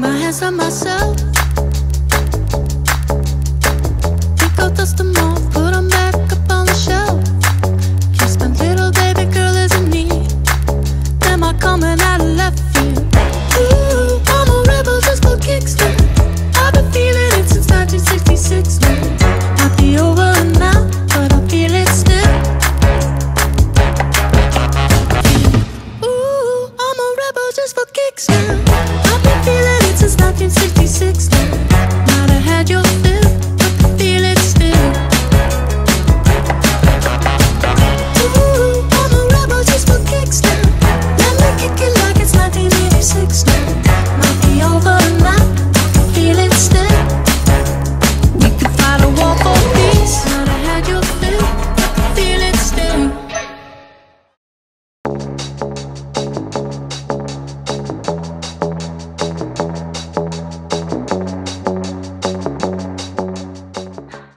my hands on myself. Pick up, dust them off, put them back up on the shelf. Kiss my little baby girl is in need. Am I coming out of left field? Ooh, I'm a rebel just for kicks. I've been feeling it since 1966. Might be over now, but I feel it still. Ooh, I'm a rebel just for kicks now.